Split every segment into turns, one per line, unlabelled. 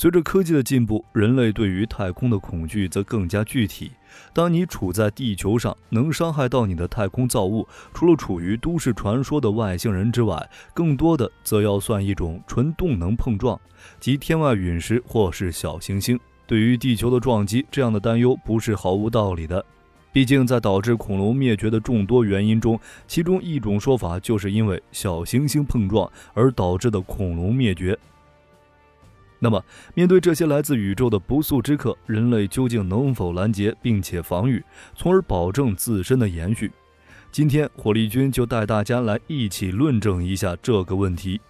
随着科技的进步，人类对于太空的恐惧则更加具体。当你处在地球上，能伤害到你的太空造物，除了处于都市传说的外星人之外，更多的则要算一种纯动能碰撞，即天外陨石或是小行星。对于地球的撞击，这样的担忧不是毫无道理的。毕竟，在导致恐龙灭绝的众多原因中，其中一种说法就是因为小行星碰撞而导致的恐龙灭绝。那么，面对这些来自宇宙的不速之客，人类究竟能否拦截并且防御，从而保证自身的延续？今天，火力军就带大家来一起论证一下这个问题。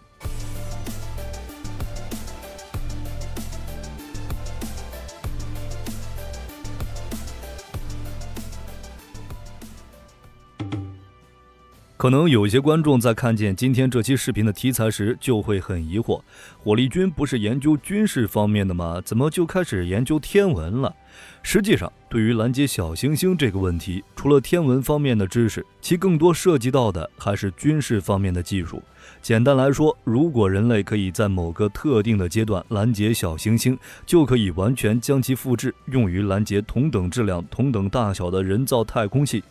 可能有些观众在看见今天这期视频的题材时，就会很疑惑：火力军不是研究军事方面的吗？怎么就开始研究天文了？实际上，对于拦截小行星这个问题，除了天文方面的知识，其更多涉及到的还是军事方面的技术。简单来说，如果人类可以在某个特定的阶段拦截小行星，就可以完全将其复制，用于拦截同等质量、同等大小的人造太空器。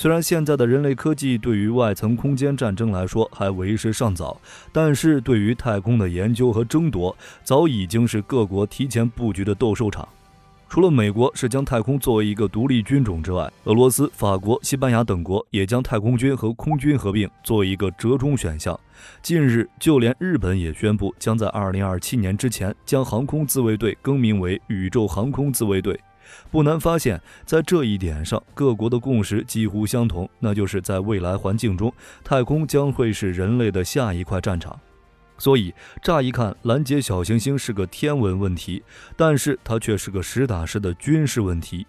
虽然现在的人类科技对于外层空间战争来说还为时尚早，但是对于太空的研究和争夺，早已经是各国提前布局的斗兽场。除了美国是将太空作为一个独立军种之外，俄罗斯、法国、西班牙等国也将太空军和空军合并，作为一个折中选项。近日，就连日本也宣布将在2027年之前将航空自卫队更名为宇宙航空自卫队。不难发现，在这一点上，各国的共识几乎相同，那就是在未来环境中，太空将会是人类的下一块战场。所以，乍一看，拦截小行星是个天文问题，但是它却是个实打实的军事问题。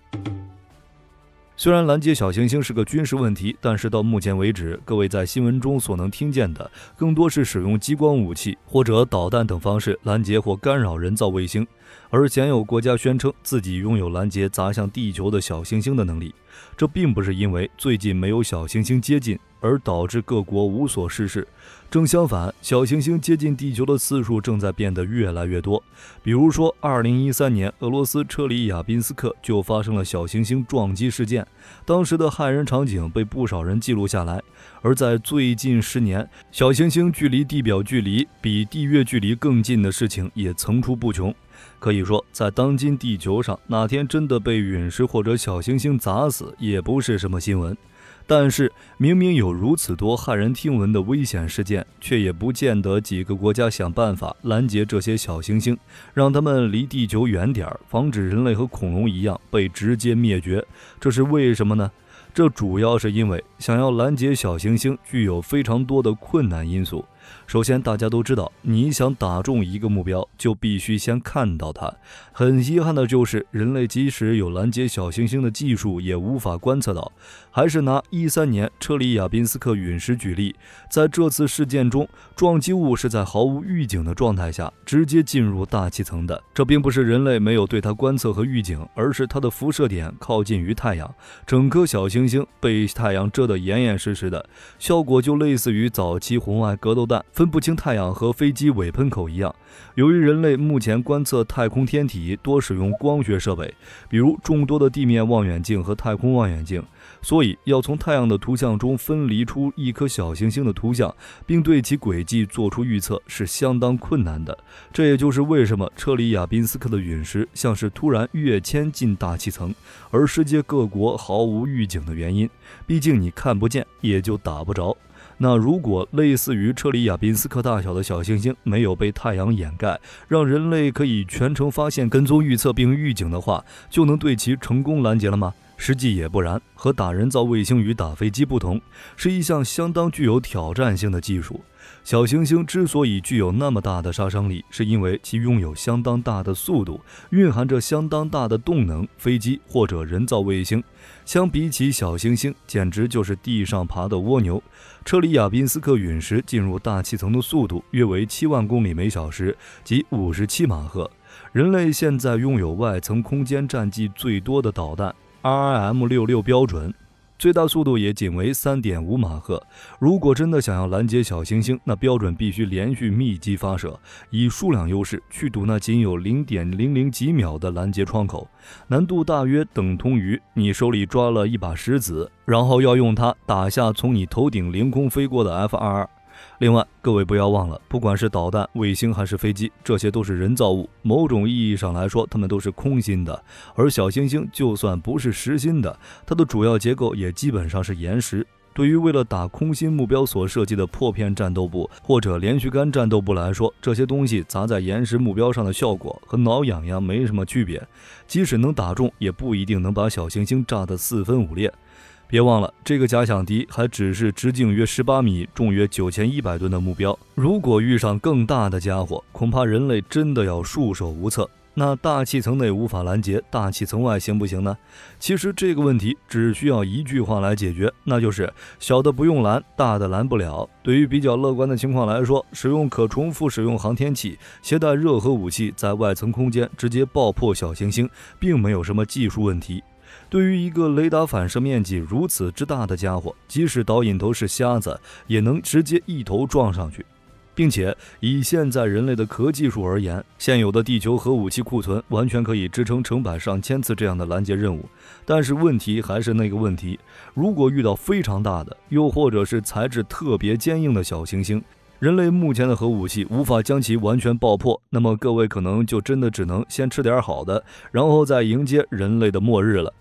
虽然拦截小行星是个军事问题，但是到目前为止，各位在新闻中所能听见的，更多是使用激光武器或者导弹等方式拦截或干扰人造卫星。而鲜有国家宣称自己拥有拦截砸向地球的小行星的能力，这并不是因为最近没有小行星接近而导致各国无所事事。正相反，小行星接近地球的次数正在变得越来越多。比如说，2013年，俄罗斯车里亚宾斯克就发生了小行星撞击事件，当时的骇人场景被不少人记录下来。而在最近十年，小行星距离地表距离比地月距离更近的事情也层出不穷。可以说，在当今地球上，哪天真的被陨石或者小行星砸死，也不是什么新闻。但是，明明有如此多骇人听闻的危险事件，却也不见得几个国家想办法拦截这些小行星，让他们离地球远点儿，防止人类和恐龙一样被直接灭绝。这是为什么呢？这主要是因为想要拦截小行星，具有非常多的困难因素。首先，大家都知道，你想打中一个目标，就必须先看到它。很遗憾的就是，人类即使有拦截小行星的技术，也无法观测到。还是拿一三年车里亚宾斯克陨石举例，在这次事件中，撞击物是在毫无预警的状态下直接进入大气层的。这并不是人类没有对它观测和预警，而是它的辐射点靠近于太阳，整颗小行星被太阳遮得严严实实的，效果就类似于早期红外格斗弹。分不清太阳和飞机尾喷口一样。由于人类目前观测太空天体多使用光学设备，比如众多的地面望远镜和太空望远镜，所以要从太阳的图像中分离出一颗小行星的图像，并对其轨迹做出预测是相当困难的。这也就是为什么车里亚宾斯克的陨石像是突然跃迁进大气层，而世界各国毫无预警的原因。毕竟你看不见，也就打不着。那如果类似于车里雅宾斯克大小的小行星没有被太阳掩盖，让人类可以全程发现、跟踪、预测并预警的话，就能对其成功拦截了吗？实际也不然。和打人造卫星与打飞机不同，是一项相当具有挑战性的技术。小行星之所以具有那么大的杀伤力，是因为其拥有相当大的速度，蕴含着相当大的动能。飞机或者人造卫星，相比起小行星，简直就是地上爬的蜗牛。车里亚宾斯克陨石进入大气层的速度约为七万公里每小时，即五十七马赫。人类现在拥有外层空间战绩最多的导弹 RIM 六六标准。最大速度也仅为三点五马赫。如果真的想要拦截小行星，那标准必须连续密集发射，以数量优势去堵那仅有零点零零几秒的拦截窗口，难度大约等同于你手里抓了一把石子，然后要用它打下从你头顶凌空飞过的 F 二二。另外，各位不要忘了，不管是导弹、卫星还是飞机，这些都是人造物。某种意义上来说，它们都是空心的。而小行星就算不是实心的，它的主要结构也基本上是岩石。对于为了打空心目标所设计的破片战斗部或者连续杆战斗部来说，这些东西砸在岩石目标上的效果和挠痒痒没什么区别。即使能打中，也不一定能把小行星炸得四分五裂。别忘了，这个假想敌还只是直径约十八米、重约九千一百吨的目标。如果遇上更大的家伙，恐怕人类真的要束手无策。那大气层内无法拦截，大气层外行不行呢？其实这个问题只需要一句话来解决，那就是小的不用拦，大的拦不了。对于比较乐观的情况来说，使用可重复使用航天器，携带热核武器，在外层空间直接爆破小行星，并没有什么技术问题。对于一个雷达反射面积如此之大的家伙，即使导引头是瞎子，也能直接一头撞上去。并且以现在人类的核技术而言，现有的地球核武器库存完全可以支撑成百上千次这样的拦截任务。但是问题还是那个问题：如果遇到非常大的，又或者是材质特别坚硬的小行星，人类目前的核武器无法将其完全爆破，那么各位可能就真的只能先吃点好的，然后再迎接人类的末日了。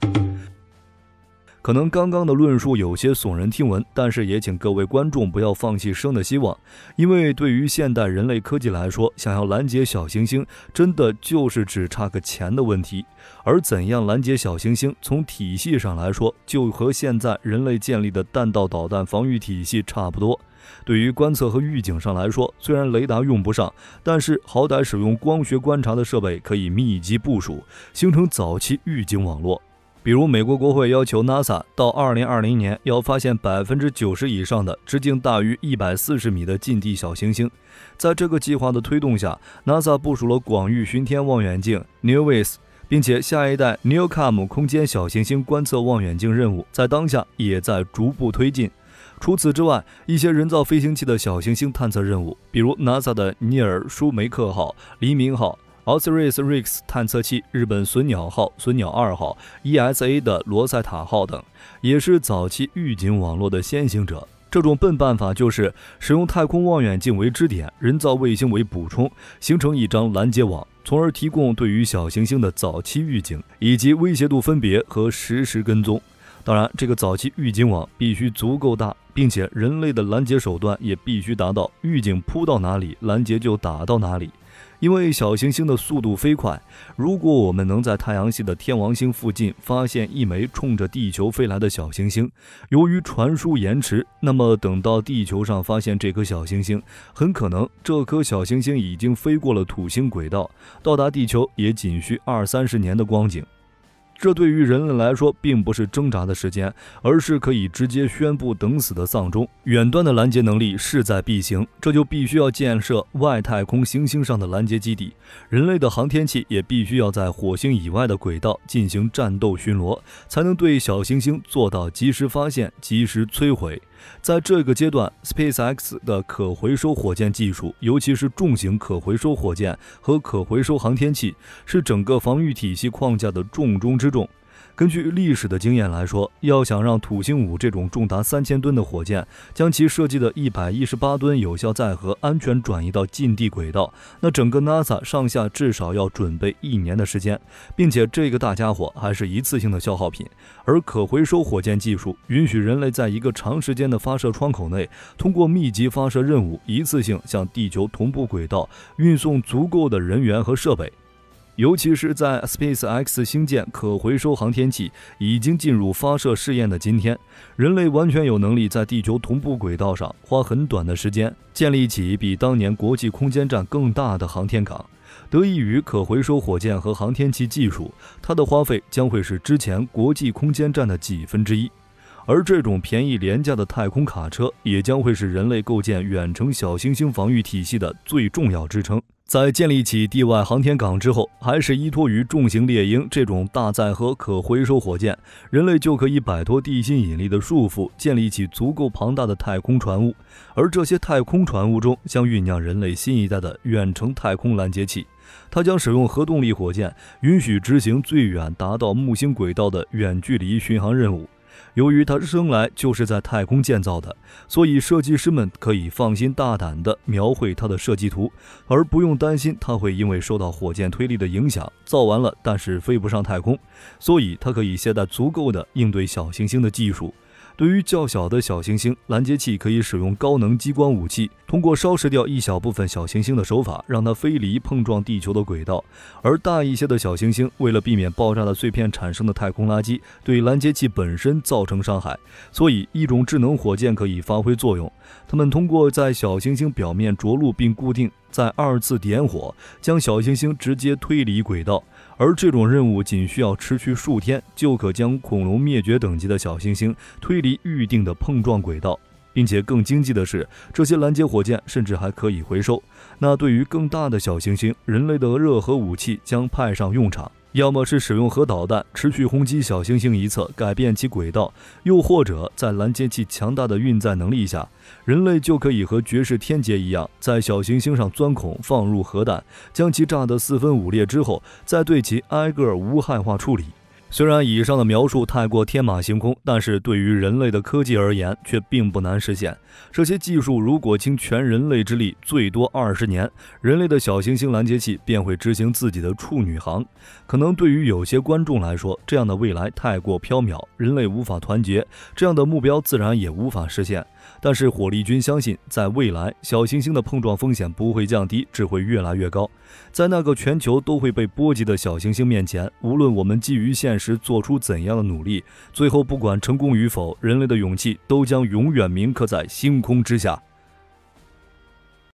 可能刚刚的论述有些耸人听闻，但是也请各位观众不要放弃生的希望，因为对于现代人类科技来说，想要拦截小行星，真的就是只差个钱的问题。而怎样拦截小行星，从体系上来说，就和现在人类建立的弹道导弹防御体系差不多。对于观测和预警上来说，虽然雷达用不上，但是好歹使用光学观察的设备可以密集部署，形成早期预警网络。比如，美国国会要求 NASA 到2020年要发现百分之九十以上的直径大于一百四十米的近地小行星。在这个计划的推动下，NASA 部署了广域巡天望远镜 NEWIS，并且下一代 NEOCAM 空间小行星观测望远镜任务在当下也在逐步推进。除此之外，一些人造飞行器的小行星探测任务，比如 NASA 的尼尔·舒梅克号、黎明号。Osiris-Rex 探测器、日本隼鸟号、隼鸟二号、ESA 的罗塞塔号等，也是早期预警网络的先行者。这种笨办法就是使用太空望远镜为支点，人造卫星为补充，形成一张拦截网，从而提供对于小行星的早期预警以及威胁度分别和实时跟踪。当然，这个早期预警网必须足够大，并且人类的拦截手段也必须达到预警扑到哪里，拦截就打到哪里。因为小行星的速度飞快，如果我们能在太阳系的天王星附近发现一枚冲着地球飞来的小行星，由于传输延迟，那么等到地球上发现这颗小行星，很可能这颗小行星已经飞过了土星轨道，到达地球也仅需二三十年的光景。这对于人类来说，并不是挣扎的时间，而是可以直接宣布等死的丧钟。远端的拦截能力势在必行，这就必须要建设外太空行星上的拦截基地。人类的航天器也必须要在火星以外的轨道进行战斗巡逻，才能对小行星做到及时发现、及时摧毁。在这个阶段，SpaceX 的可回收火箭技术，尤其是重型可回收火箭和可回收航天器，是整个防御体系框架的重中之重。根据历史的经验来说，要想让土星五这种重达三千吨的火箭将其设计的一百一十八吨有效载荷安全转移到近地轨道，那整个 NASA 上下至少要准备一年的时间，并且这个大家伙还是一次性的消耗品。而可回收火箭技术允许人类在一个长时间的发射窗口内，通过密集发射任务，一次性向地球同步轨道运送足够的人员和设备。尤其是在 SpaceX 星舰可回收航天器已经进入发射试验的今天，人类完全有能力在地球同步轨道上花很短的时间建立起比当年国际空间站更大的航天港。得益于可回收火箭和航天器技术，它的花费将会是之前国际空间站的几分之一。而这种便宜廉价的太空卡车，也将会是人类构建远程小行星防御体系的最重要支撑。在建立起地外航天港之后，还是依托于重型猎鹰这种大载荷可回收火箭，人类就可以摆脱地心引力的束缚，建立起足够庞大的太空船坞。而这些太空船坞中将酝酿人类新一代的远程太空拦截器，它将使用核动力火箭，允许执行最远达到木星轨道的远距离巡航任务。由于它生来就是在太空建造的，所以设计师们可以放心大胆地描绘它的设计图，而不用担心它会因为受到火箭推力的影响造完了，但是飞不上太空。所以它可以携带足够的应对小行星的技术。对于较小的小行星，拦截器可以使用高能激光武器，通过烧蚀掉一小部分小行星的手法，让它飞离碰撞地球的轨道。而大一些的小行星，为了避免爆炸的碎片产生的太空垃圾对拦截器本身造成伤害，所以一种智能火箭可以发挥作用。它们通过在小行星表面着陆并固定，再二次点火，将小行星直接推离轨道。而这种任务仅需要持续数天，就可将恐龙灭绝等级的小行星推离预定的碰撞轨道，并且更经济的是，这些拦截火箭甚至还可以回收。那对于更大的小行星，人类的热核武器将派上用场。要么是使用核导弹持续轰击小行星一侧，改变其轨道；又或者在拦截器强大的运载能力下，人类就可以和绝世天劫一样，在小行星上钻孔放入核弹，将其炸得四分五裂之后，再对其挨个无害化处理。虽然以上的描述太过天马行空，但是对于人类的科技而言却并不难实现。这些技术如果倾全人类之力，最多二十年，人类的小行星拦截器便会执行自己的处女航。可能对于有些观众来说，这样的未来太过缥缈，人类无法团结，这样的目标自然也无法实现。但是火力军相信，在未来，小行星的碰撞风险不会降低，只会越来越高。在那个全球都会被波及的小行星面前，无论我们基于现时做出怎样的努力，最后不管成功与否，人类的勇气都将永远铭刻在星空之下。